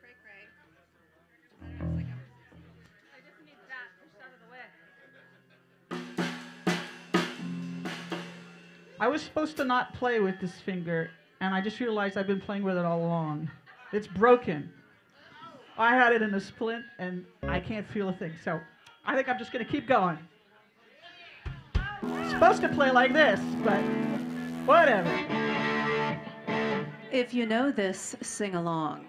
cray cray. I was supposed to not play with this finger, and I just realized I've been playing with it all along. It's broken. I had it in a splint, and I can't feel a thing. So I think I'm just going to keep going. Supposed to play like this, but whatever. If you know this, sing along.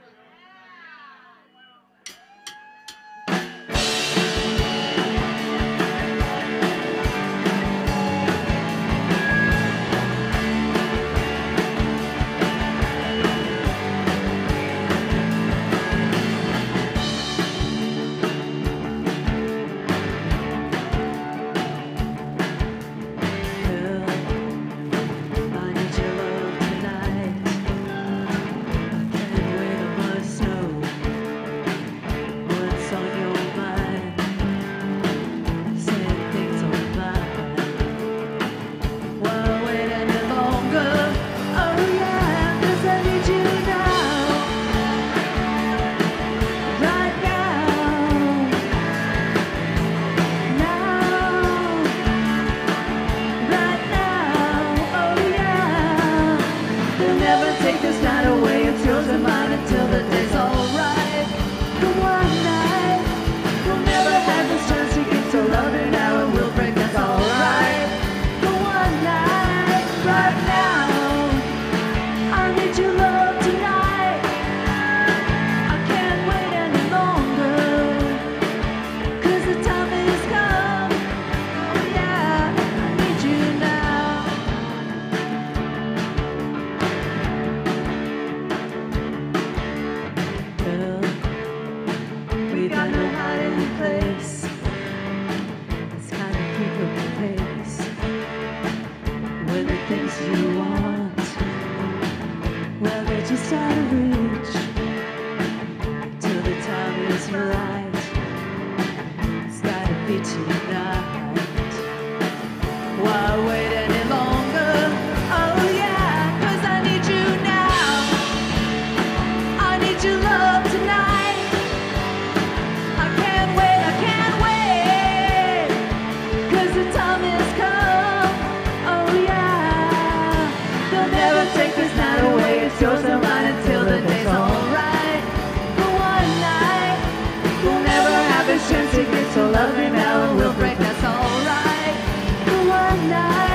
Never take this night away. It's yours and mine until the day's alright. The one night we'll never have chance to get and we'll break. That's alright. The one night, right now. I need your pace. When the things you want, well, they're just out of reach. Till the time is right. It's gotta be tonight. Get so lovely now, and we'll break. That's alright. For one night,